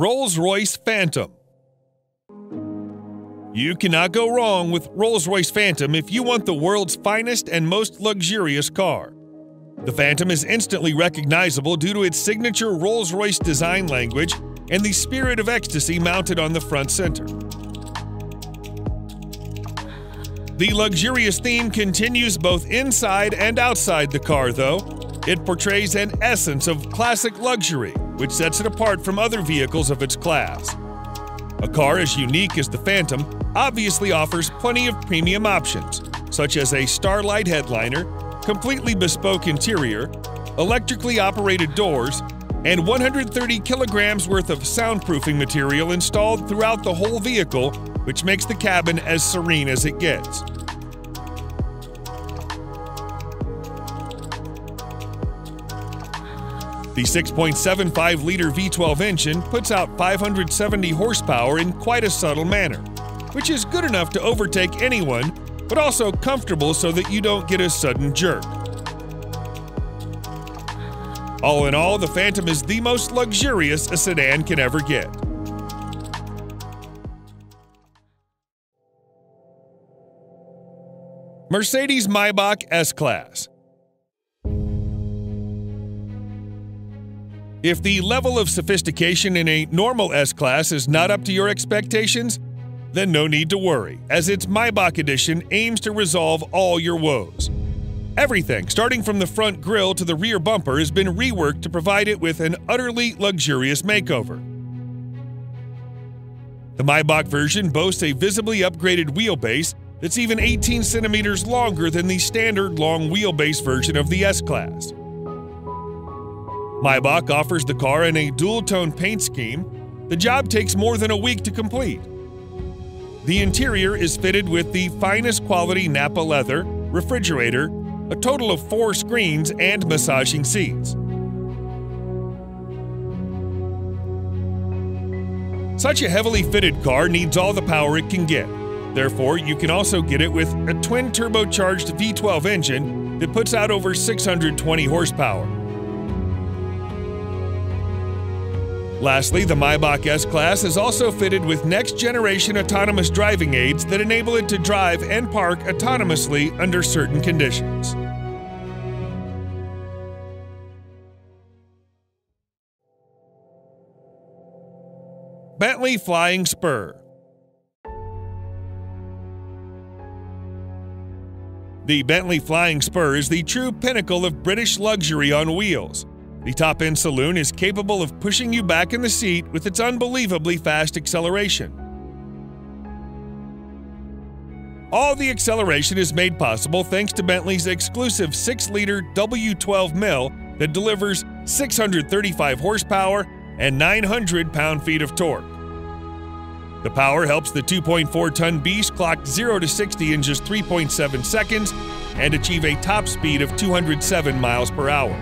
Rolls Royce Phantom. You cannot go wrong with Rolls Royce Phantom if you want the world's finest and most luxurious car. The Phantom is instantly recognizable due to its signature Rolls Royce design language and the spirit of ecstasy mounted on the front center. The luxurious theme continues both inside and outside the car, though. It portrays an essence of classic luxury, which sets it apart from other vehicles of its class. A car as unique as the Phantom obviously offers plenty of premium options, such as a Starlight headliner, completely bespoke interior, electrically operated doors, and 130 kilograms worth of soundproofing material installed throughout the whole vehicle, which makes the cabin as serene as it gets. The 6.75 liter V12 engine puts out 570 horsepower in quite a subtle manner, which is good enough to overtake anyone, but also comfortable so that you don't get a sudden jerk. All in all, the Phantom is the most luxurious a sedan can ever get. Mercedes Maybach S-Class If the level of sophistication in a normal S-Class is not up to your expectations, then no need to worry, as its Maybach edition aims to resolve all your woes. Everything, starting from the front grille to the rear bumper, has been reworked to provide it with an utterly luxurious makeover. The Maybach version boasts a visibly upgraded wheelbase that's even 18 centimeters longer than the standard long wheelbase version of the S Class. Maybach offers the car in a dual tone paint scheme. The job takes more than a week to complete. The interior is fitted with the finest quality Nappa leather, refrigerator, a total of four screens, and massaging seats. Such a heavily fitted car needs all the power it can get. Therefore, you can also get it with a twin turbocharged V12 engine that puts out over 620 horsepower. Lastly, the Maybach S Class is also fitted with next generation autonomous driving aids that enable it to drive and park autonomously under certain conditions. Bentley Flying Spur The Bentley Flying Spur is the true pinnacle of British luxury on wheels. The top end saloon is capable of pushing you back in the seat with its unbelievably fast acceleration. All the acceleration is made possible thanks to Bentley's exclusive 6 liter W12 mill that delivers 635 horsepower and 900 pound feet of torque. The power helps the 2.4 ton beast clock 0 to 60 in just 3.7 seconds and achieve a top speed of 207 miles per hour.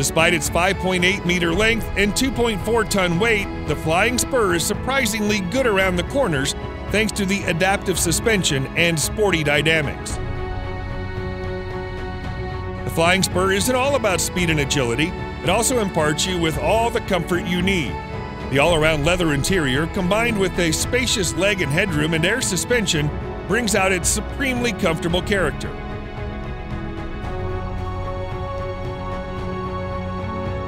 Despite its 5.8 meter length and 2.4 ton weight, the Flying Spur is surprisingly good around the corners thanks to the adaptive suspension and sporty dynamics. The Flying Spur isn't all about speed and agility, it also imparts you with all the comfort you need. The all around leather interior, combined with a spacious leg and headroom and air suspension, brings out its supremely comfortable character.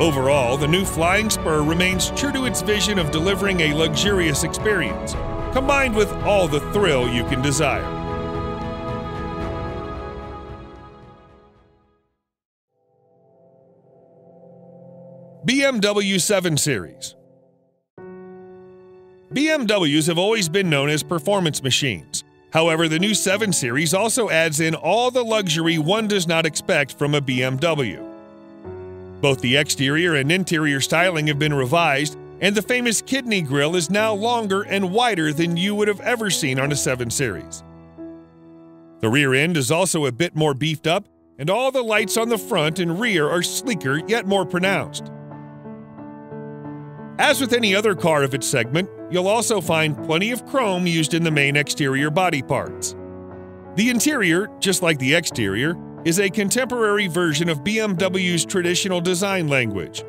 Overall, the new Flying Spur remains true to its vision of delivering a luxurious experience, combined with all the thrill you can desire. BMW 7 Series BMWs have always been known as performance machines. However, the new 7 Series also adds in all the luxury one does not expect from a BMW. Both the exterior and interior styling have been revised, and the famous kidney grille is now longer and wider than you would have ever seen on a 7 Series. The rear end is also a bit more beefed up, and all the lights on the front and rear are sleeker yet more pronounced. As with any other car of its segment, you'll also find plenty of chrome used in the main exterior body parts. The interior, just like the exterior, is a contemporary version of BMW's traditional design language.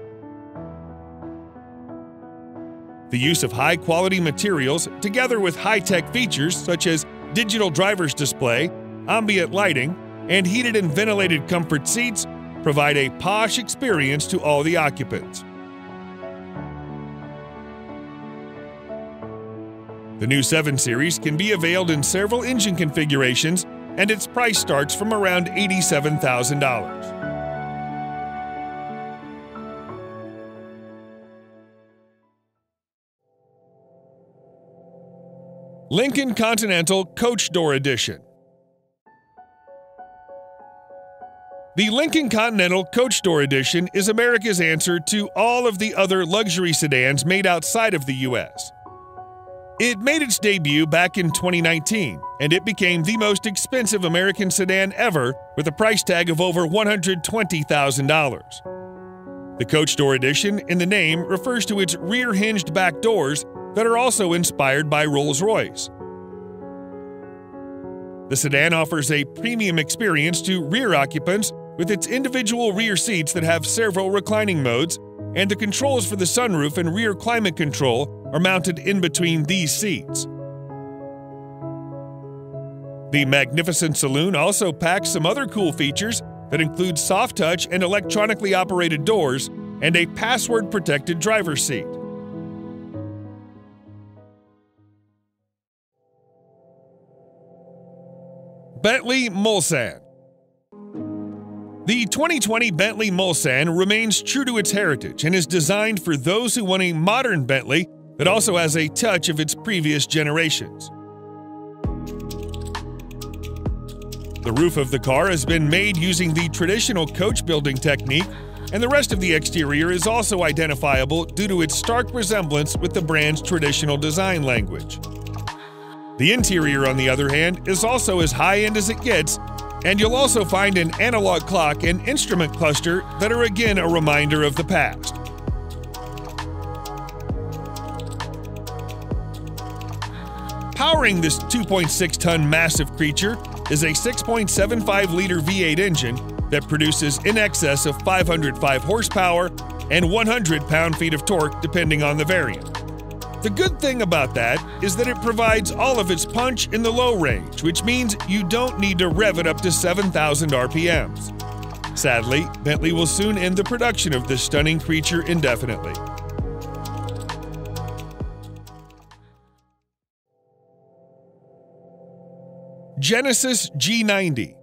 The use of high quality materials, together with high tech features such as digital driver's display, ambient lighting, and heated and ventilated comfort seats, provide a posh experience to all the occupants. The new 7 Series can be availed in several engine configurations, and its price starts from around $87,000. Lincoln Continental Coach Door Edition The Lincoln Continental Coach Door Edition is America's answer to all of the other luxury sedans made outside of the US. It made its debut back in 2019, and it became the most expensive American sedan ever with a price tag of over $120,000. The Coach Door Edition, in the name, refers to its rear hinged back doors that are also inspired by Rolls Royce. The sedan offers a premium experience to rear occupants with its individual rear seats that have several reclining modes, and the controls for the sunroof and rear climate control are mounted in between these seats. The magnificent saloon also packs some other cool features that include soft touch and electronically operated doors and a password protected driver's seat. Bentley Mulsanne the 2020 Bentley Mulsanne remains true to its heritage and is designed for those who want a modern Bentley that also has a touch of its previous generations. The roof of the car has been made using the traditional coach building technique, and the rest of the exterior is also identifiable due to its stark resemblance with the brand's traditional design language. The interior, on the other hand, is also as high end as it gets and you'll also find an analog clock and instrument cluster that are again a reminder of the past. Powering this 2.6 ton massive creature is a 6.75 liter V8 engine that produces in excess of 505 horsepower and 100 pound feet of torque depending on the variant. The good thing about that is that it provides all of its punch in the low range, which means you don't need to rev it up to 7,000 RPMs. Sadly, Bentley will soon end the production of this stunning creature indefinitely. Genesis G90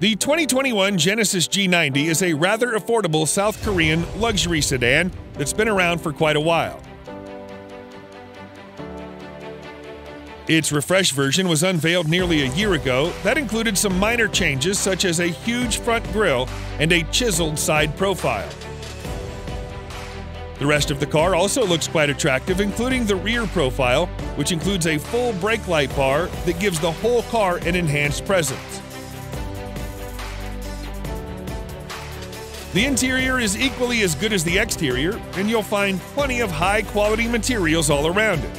The 2021 Genesis G90 is a rather affordable South Korean luxury sedan that's been around for quite a while. Its refreshed version was unveiled nearly a year ago. That included some minor changes, such as a huge front grille and a chiseled side profile. The rest of the car also looks quite attractive, including the rear profile, which includes a full brake light bar that gives the whole car an enhanced presence. The interior is equally as good as the exterior, and you'll find plenty of high quality materials all around it.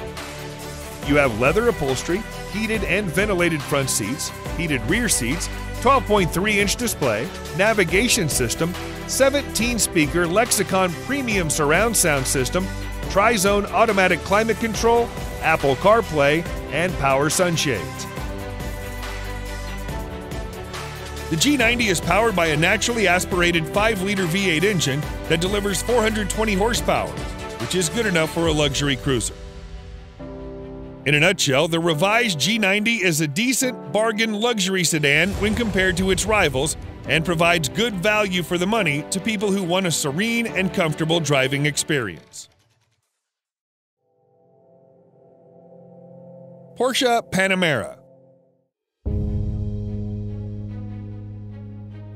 You have leather upholstery, heated and ventilated front seats, heated rear seats, 12.3 inch display, navigation system, 17 speaker Lexicon premium surround sound system, tri zone automatic climate control, Apple CarPlay, and power sunshades. The G90 is powered by a naturally aspirated 5 liter V8 engine that delivers 420 horsepower, which is good enough for a luxury cruiser. In a nutshell, the revised G90 is a decent bargain luxury sedan when compared to its rivals and provides good value for the money to people who want a serene and comfortable driving experience. Porsche Panamera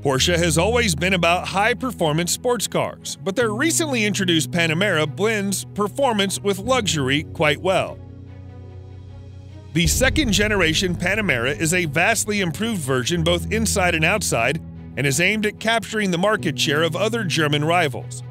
Porsche has always been about high performance sports cars, but their recently introduced Panamera blends performance with luxury quite well. The second generation Panamera is a vastly improved version both inside and outside and is aimed at capturing the market share of other German rivals.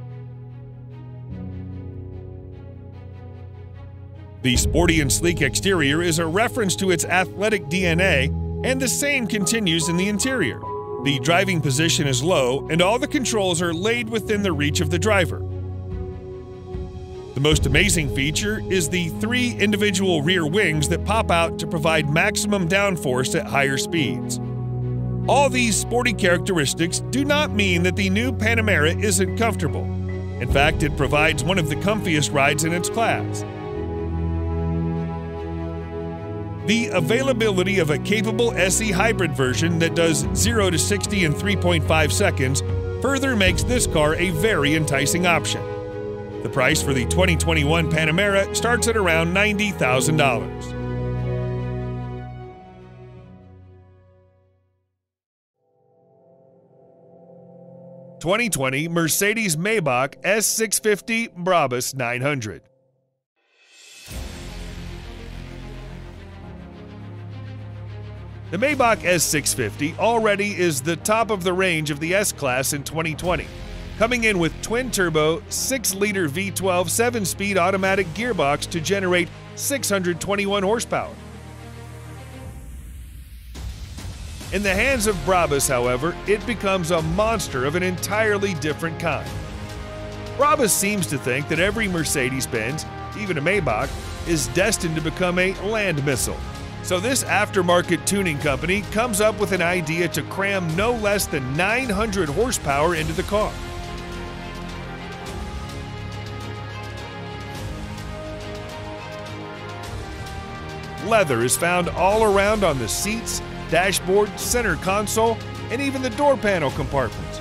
The sporty and sleek exterior is a reference to its athletic DNA, and the same continues in the interior. The driving position is low, and all the controls are laid within the reach of the driver. The most amazing feature is the three individual rear wings that pop out to provide maximum downforce at higher speeds. All these sporty characteristics do not mean that the new Panamera isn't comfortable. In fact, it provides one of the comfiest rides in its class. The availability of a capable SE hybrid version that does 0 to 60 in 3.5 seconds further makes this car a very enticing option. The price for the 2021 Panamera starts at around $90,000. Twenty twenty Mercedes Maybach S650 Brabus 900. The Maybach S650 already is the top of the range of the S Class in 2020, coming in with twin turbo, 6 liter V12 7 speed automatic gearbox to generate 621 horsepower. In the hands of Brabus, however, it becomes a monster of an entirely different kind. Brabus seems to think that every Mercedes Benz, even a Maybach, is destined to become a land missile so this aftermarket tuning company comes up with an idea to cram no less than 900 horsepower into the car. Leather is found all around on the seats, dashboard, center console, and even the door panel compartments.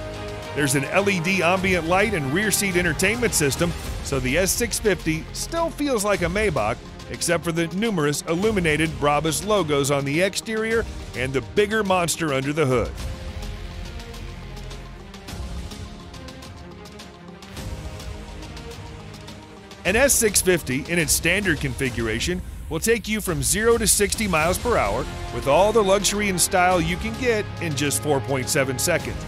There's an LED ambient light and rear seat entertainment system, so the S650 still feels like a Maybach, except for the numerous illuminated Brabus logos on the exterior and the bigger monster under the hood. An S650 in its standard configuration will take you from 0 to 60 miles per hour with all the luxury and style you can get in just 4.7 seconds.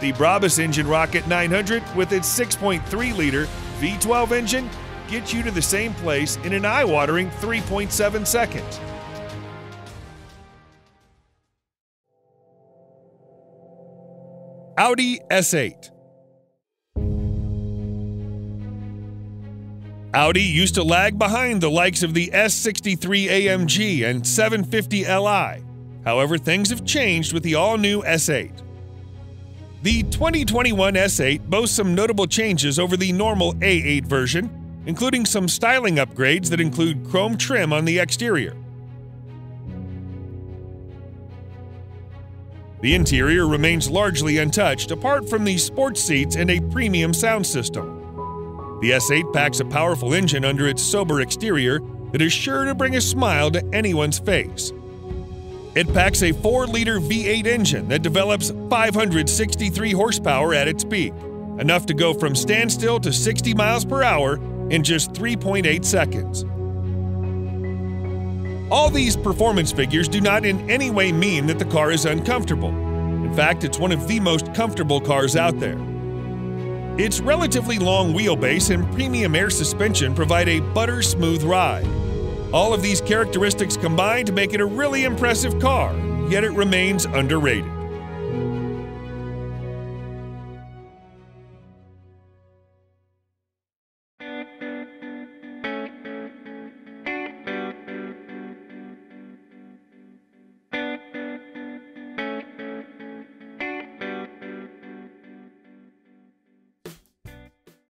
The Brabus Engine Rocket 900 with its 6.3 liter V12 engine get you to the same place in an eye watering 3.7 seconds. Audi S8 Audi used to lag behind the likes of the S63 AMG and 750 Li. However, things have changed with the all new S8. The 2021 S8 boasts some notable changes over the normal A8 version, including some styling upgrades that include chrome trim on the exterior. The interior remains largely untouched, apart from the sports seats and a premium sound system. The S8 packs a powerful engine under its sober exterior that is sure to bring a smile to anyone's face. It packs a 4 liter V8 engine that develops 563 horsepower at its peak, enough to go from standstill to 60 miles per hour in just 3.8 seconds. All these performance figures do not in any way mean that the car is uncomfortable. In fact, it's one of the most comfortable cars out there. Its relatively long wheelbase and premium air suspension provide a butter smooth ride. All of these characteristics combine to make it a really impressive car, yet it remains underrated.